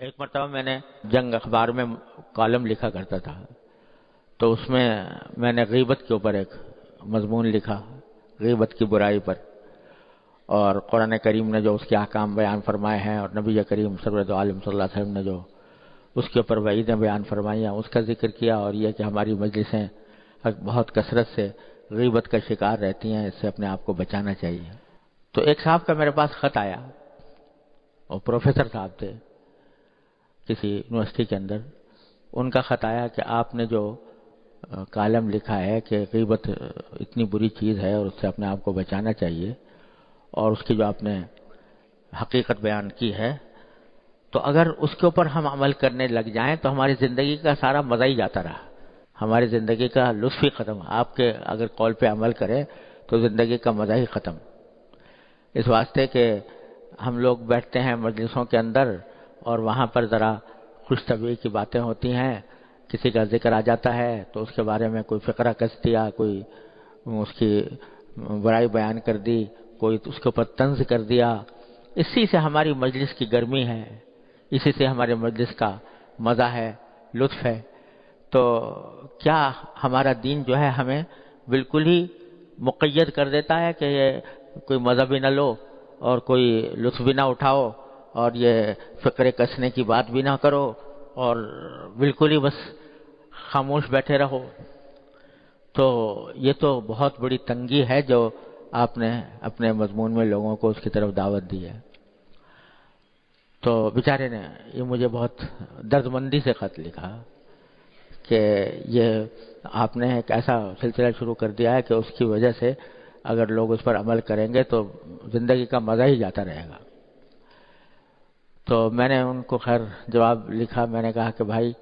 एक मरतबा मैंने जंग अखबार में कॉलम लिखा करता था। तो उसमें मैंने गीबत के ऊपर एक मजमून लिखा, गीबत की बुराई पर। और कुरान करीम ने जो उसके अहकाम बयान फरमाए हैं और नबी करीम सरवत आलम ने जो उसके ऊपर वईदें बयान फरमाई हैं, उसका ज़िक्र किया और यह कि हमारी मजलिसें बहुत कसरत से गीबत का शिकार रहती हैं, इससे अपने आप को बचाना चाहिए। तो एक साहब का मेरे पास ख़त आया और प्रोफेसर साहब थे। किसी यूनिवर्सिटी के अंदर, उनका ख़त आया कि आपने जो कालम लिखा है कि गीबत इतनी बुरी चीज़ है और उससे अपने आप को बचाना चाहिए और उसकी जो आपने हकीकत बयान की है तो अगर उसके ऊपर हम अमल करने लग जाएँ तो हमारी ज़िंदगी का सारा मज़ा ही जाता रहा। हमारी ज़िंदगी का लुत्फ ही ख़त्म। आपके अगर कॉल पे अमल करें तो ज़िंदगी का मज़ा ही ख़त्म। इस वास्ते कि हम लोग बैठते हैं मजलिसों के अंदर और वहाँ पर ज़रा खुश तबी की बातें होती हैं। किसी का ज़िक्र आ जाता है तो उसके बारे में कोई फ़िक्रा कस दिया, कोई उसकी बुराई बयान कर दी, कोई उसके ऊपर तंज कर दिया। इसी से हमारी मजलिस की गर्मी है। इसी से हमारे मजलिस का मज़ा है, लुत्फ है। तो क्या हमारा दीन जो है हमें बिल्कुल ही मुक़ैद कर देता है कि कोई मज़ा भी ना लो और कोई लुत्फ भी ना उठाओ? और ये फ़िक्र कसने की बात भी ना करो और बिल्कुल ही बस खामोश बैठे रहो। तो ये तो बहुत बड़ी तंगी है जो आपने अपने मजमून में लोगों को उसकी तरफ़ दावत दी है। तो बेचारे ने ये मुझे बहुत दर्दमंदी से ख़त लिखा कि ये आपने एक ऐसा सिलसिला शुरू कर दिया है कि उसकी वजह से अगर लोग उस पर अमल करेंगे तो ज़िंदगी का मज़ा ही जाता रहेगा। तो मैंने उनको खैर जवाब लिखा, मैंने कहा कि भाई,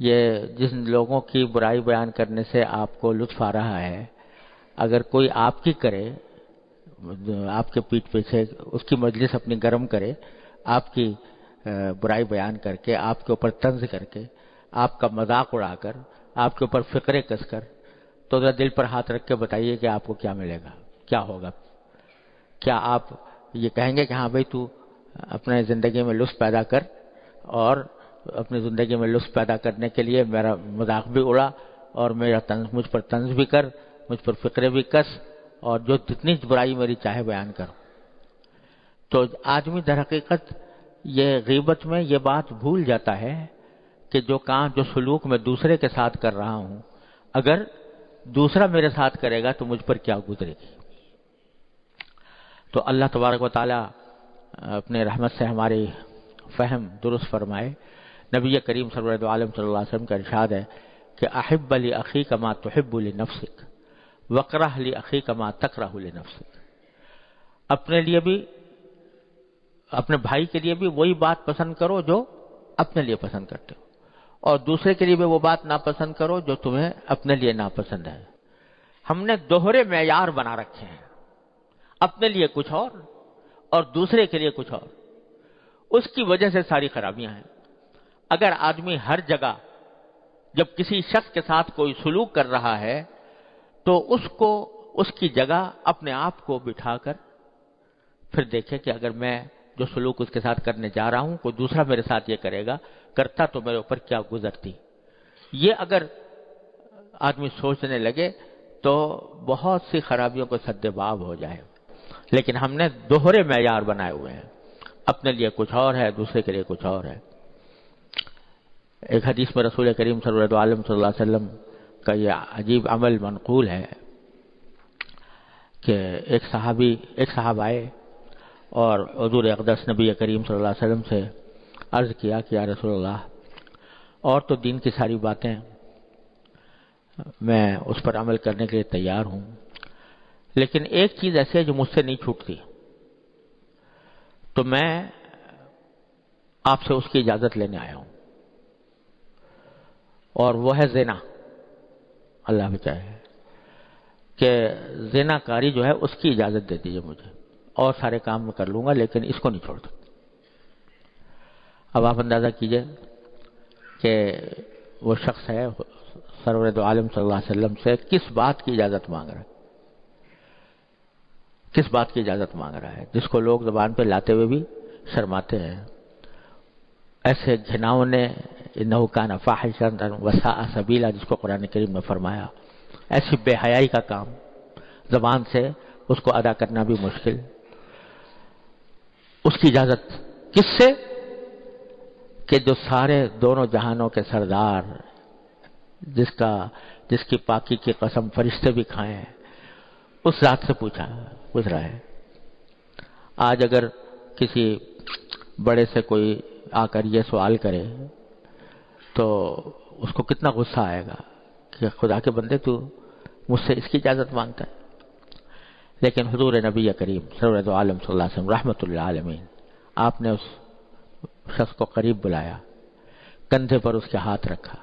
ये जिन लोगों की बुराई बयान करने से आपको लुत्फ आ रहा है, अगर कोई आपकी करे, आपके पीठ पीछे उसकी मजलिस अपनी गर्म करे, आपकी बुराई बयान करके, आपके ऊपर तंज करके, आपका मज़ाक उड़ाकर, आपके ऊपर फिक्रे कसकर तो जरा दिल पर हाथ रख के बताइए कि आपको क्या मिलेगा, क्या होगा? क्या आप ये कहेंगे कि हाँ भाई तू अपने ज़िंदगी में लुत्फ पैदा कर और अपनी ज़िंदगी में लुत्फ पैदा करने के लिए मेरा मज़ाक भी उड़ा और मेरा तंज, मुझ पर तंज भी कर, मुझ पर फिक्रे भी कस और जो जितनी बुराई मेरी चाहे बयान कर। तो आदमी दर हकीकत ये गीबत में ये बात भूल जाता है कि जो काम, जो सलूक मैं दूसरे के साथ कर रहा हूँ, अगर दूसरा मेरे साथ करेगा तो मुझ पर क्या गुजरेगी? तो अल्लाह तबारक व ताली अपने रहमत से हमारी फ़हम दुरुस्त फरमाए। नबी करीम सरवर आलम वसल्लम का इरशाद है कि अहिब अली अखी कमा तोहिबुल नफसिक, वकराह ली अखी कमा तकराहुल नफसिक। अपने लिए भी, अपने भाई के लिए भी वही बात पसंद करो जो अपने लिए पसंद करते हो। और दूसरे के लिए भी वो बात नापसंद करो जो तुम्हें अपने लिए नापसंद है। हमने दोहरे मैार बना रखे हैं। अपने लिए कुछ और और दूसरे के लिए कुछ और। उसकी वजह से सारी खराबियाँ हैं। अगर आदमी हर जगह जब किसी शख्स के साथ कोई सुलूक कर रहा है तो उसको उसकी जगह अपने आप को बिठाकर फिर देखे कि अगर मैं जो सलूक उसके साथ करने जा रहा हूँ, कोई दूसरा मेरे साथ ये करेगा, करता तो मेरे ऊपर क्या गुजरती। ये अगर आदमी सोचने लगे तो बहुत सी खराबियों को सद्देबाब हो जाए। लेकिन हमने दोहरे मैार बनाए हुए हैं। अपने लिए कुछ और है, दूसरे के लिए कुछ और है। एक हदीस में रसूल करीम सल्लल्लाहु अलैहि वसल्लम का यह अजीब अमल मनकूल है कि एक साहबी, एक साहब आए और हजूर अकदस नबी करीम सल्लल्लाहु अलैहि वसल्लम से अर्ज़ किया कि या रसोल्ला और तो दिन की सारी बातें, मैं उस पर अमल करने के लिए तैयार हूँ। लेकिन एक चीज़ ऐसी है जो मुझसे नहीं छूटती। तो मैं आपसे उसकी इजाज़त लेने आया हूँ। और वो है जेना। अल्लाह बचाए कि जेनाकारी जो है उसकी इजाज़त दे दीजिए मुझे। और सारे काम मैं कर लूँगा, लेकिन इसको नहीं छोड़ सकता। अब आप अंदाज़ा कीजिए कि वो शख्स है सरवर आलम सल्लल्लाहु अलैहि वसल्लम से किस बात की इजाज़त मांग रहा है? किस बात की इजाज़त मांग रहा है? जिसको लोग जबान पे लाते हुए भी शर्माते हैं। ऐसे घिनावने नौकाना फाहिशन वसा सबीला, जिसको कुरान करीम में फरमाया। ऐसी बेहयाई का काम जबान से उसको अदा करना भी मुश्किल। उसकी इजाज़त किससे? कि जो सारे दोनों जहानों के सरदार, जिसका, जिसकी पाकी की कसम फरिश्ते भी खाए उस रात से पूछा, पूछ रहा है, आज अगर किसी बड़े से कोई आकर ये सवाल करे तो उसको कितना गुस्सा आएगा कि खुदा के बंदे तू मुझसे इसकी इजाज़त माँगता है? लेकिन हजूर नबी करीम सरवत आलम वसल्लम रहमतुल्लामीन आपने उस शख्स को करीब बुलाया, कंधे पर उसके हाथ रखा,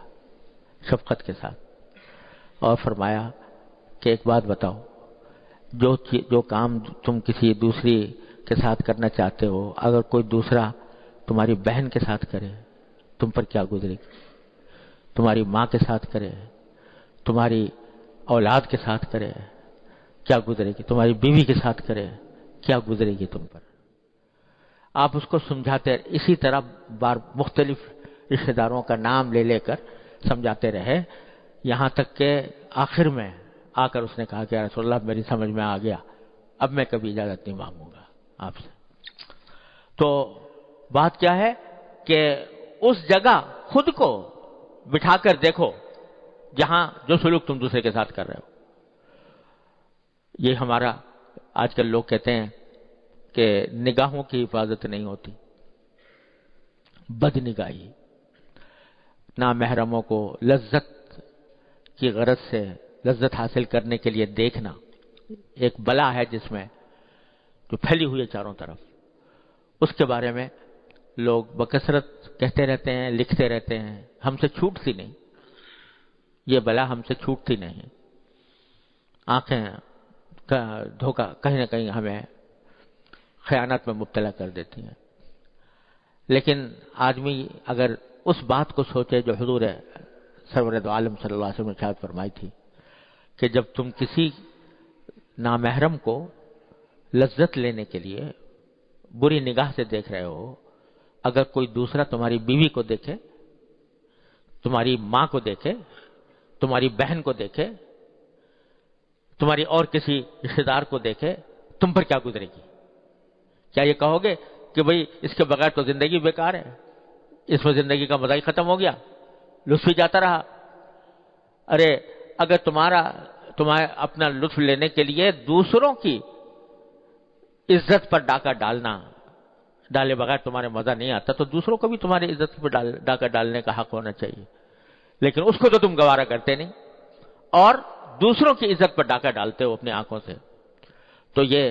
शफकत के साथ, और फरमाया कि एक बात बताओ जो जो काम तुम किसी दूसरी के साथ करना चाहते हो, अगर कोई दूसरा तुम्हारी बहन के साथ करे, तुम पर क्या गुजरेगी तुम्हारी माँ के साथ करे, तुम्हारी औलाद के साथ करे, क्या गुजरेगी? तुम्हारी बीवी के साथ करे, क्या गुजरेगी तुम पर? आप उसको समझाते, इसी तरह बार मुख्तलिफ़ रिश्तेदारों का नाम ले लेकर समझाते रहे, यहाँ तक के आखिर में आकर उसने कहा कि रसोल्ला मेरी समझ में आ गया। अब मैं कभी इजाज़त नहीं मांगूँगा आपसे। तो बात क्या है कि उस जगह खुद को बिठाकर देखो, जहाँ जो सुलूक तुम दूसरे के साथ कर रहे हो। ये हमारा, आजकल लोग कहते हैं कि निगाहों की हिफाजत नहीं होती। बदनिगाही ना महरमों को लज्जत की गरज से लज्जत हासिल करने के लिए देखना। एक बला है जिसमें जो फैली हुई है चारों तरफ़। उसके बारे में लोग बकसरत कहते रहते हैं, लिखते रहते हैं, हमसे छूटती नहीं। ये बला हमसे छूटती नहीं। आँखें का धोखा कहीं ना कहीं हमें खयानत में मुबतला कर देती हैं। लेकिन आदमी अगर उस बात को सोचे जो हजूर सरवरद आलम सल्लल्लाहु अलैहि वसल्लम ने फरमाई थी कि जब तुम किसी नामहरम को लज्जत लेने के लिए बुरी निगाह से देख रहे हो, अगर कोई दूसरा तुम्हारी बीवी को देखे, तुम्हारी माँ को देखे, तुम्हारी बहन को देखे, तुम्हारी और किसी रिश्तेदार को देखे, तुम पर क्या गुजरेगी? क्या ये कहोगे कि भाई इसके बगैर तो ज़िंदगी बेकार है? इसमें ज़िंदगी का मज़ा ही खत्म हो गया। लुत्फ ही जाता रहा। अरे अगर तुम्हारा, तुम्हारे अपना लुत्फ लेने के लिए दूसरों की इज़्ज़त पर डाका डालना डाले बगैर तुम्हारे मज़ा नहीं आता तो दूसरों को भी तुम्हारी इज़्ज़त पर डाल, डाका डालने का हक होना चाहिए। लेकिन उसको तो तुम गवारा करते नहीं। और दूसरों की इज़्ज़त पर डाका डालते हो अपनी आँखों से तो ये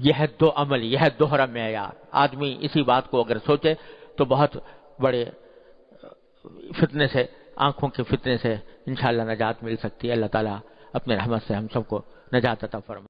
यह दो अमल, यह दोहरा मैार। आदमी इसी बात को अगर सोचे तो बहुत बड़े फितने से, आँखों के फितने से इंशाला नजात मिल सकती है। अल्लाह ताला अपने रहमत से हम सबको नजात अता फरमा